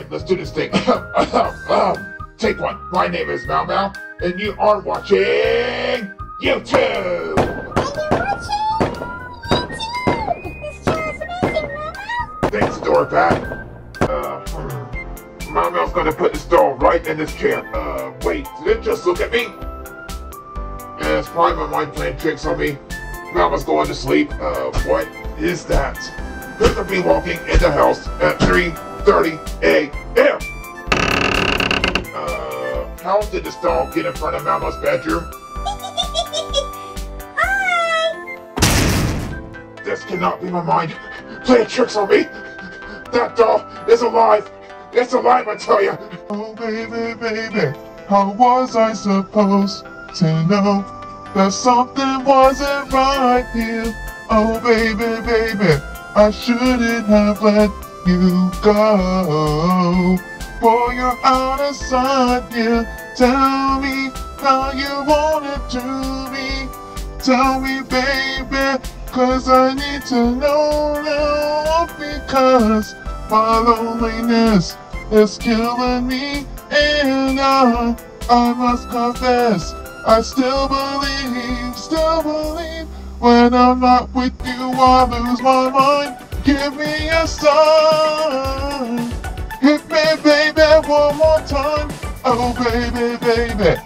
Alright, let's do this thing. um, take one. My name is Mao Mao, and you are watching YouTube! And you're watching YouTube. This channel is amazing, Mao Mao. Thanks, Adorabat. Uh, hmm. Mao Mao's gonna put this doll right in this chair. Uh, wait, did it just look at me? Yeah, it's probably my mind playing tricks on me. Mama's going to sleep. Uh, what is that? Here's me walking in the house at 3.30 a.m. Uh, how did this doll get in front of Mama's bedroom? Hi! This cannot be my mind playing tricks on me. That doll is alive. It's alive, I tell you. Oh, baby, baby, how was I supposed to know that something wasn't right here? Oh, baby, baby, I shouldn't have let you go. Boy, you're out of sight, yeah. Tell me how you want it to be. Tell me, baby, cause I need to know now. Because my loneliness is killing me, and I, I must confess, I still believe, still believe. When I'm not with you, I lose my mind. Give me a sign. Hit me, baby, one more time. Oh, baby, baby.